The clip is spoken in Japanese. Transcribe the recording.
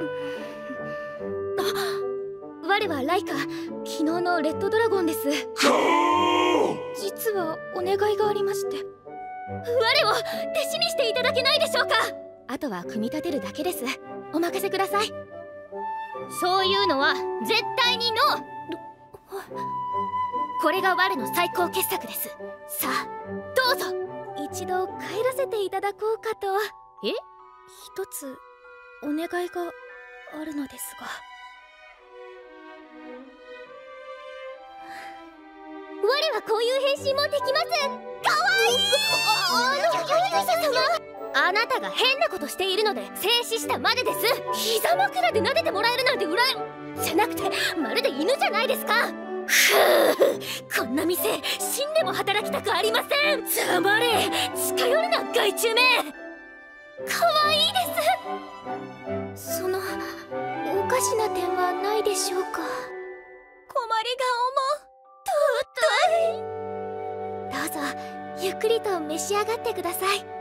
あ我はライカ昨日のレッドドラゴンです。実はお願いがありまして。我を弟子にしていただけないでしょうか。あとは組み立てるだけです。お任せください。そういうのは絶対にノー。これが我の最高傑作です。さあどうぞ。一度帰らせていただこうかと。え？一つお願いが。あるのですが。我はこういう変身もできますかわいい。ああなたが変なことしているので静止したまでです。膝枕で撫でてもらえるなんて羨まじゃなくてまるで犬じゃないですか。ふう。こんな店死んでも働きたくありません。黙れ近寄るな害虫め。かわいいです。かしな点はないでしょうか。困り顔も尊い。どうぞゆっくりと召し上がってください。